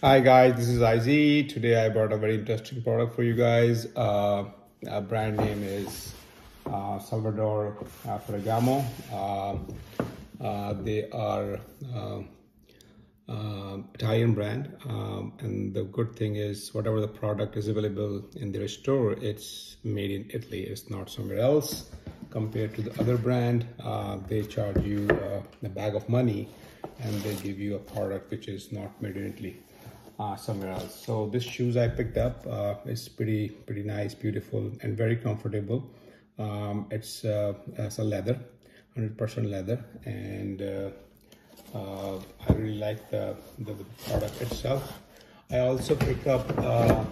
Hi guys, this is IZ. Today I brought a very interesting product for you guys. Uh, brand name is uh, Salvador uh, Ferragamo. Uh, uh, they are uh, Italian brand, um, and the good thing is whatever the product is available in their store, it's made in Italy. It's not somewhere else. Compared to the other brand, they charge you a bag of money, and they give you a product which is not made in Italy uh, somewhere else. So this shoes I picked up uh, is pretty pretty nice, beautiful, and very comfortable. Um, it's uh, it's a leather, 100% leather, and uh, uh, I really like the, the, the product itself. I also picked up uh,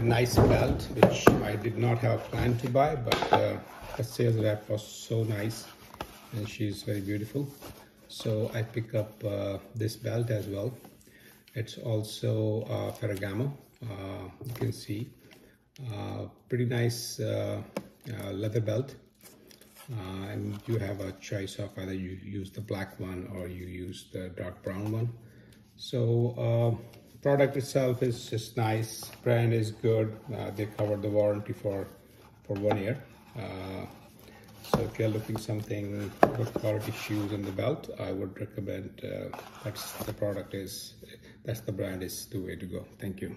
a nice belt, which I did not have a plan to buy, but uh, the sales rep was so nice, and she's very beautiful. So I pick up uh, this belt as well. It's also uh, Ferragamo, uh, you can see. Uh, pretty nice uh, leather belt. And you have a choice of either you use the black one or you use the dark brown one. So product itself is just nice. Brand is good. they covered the warranty for, for one year. So if you're looking something good quality shoes and the belt, I would recommend uh, that's the product is, that's the brand is the way to go. Thank you.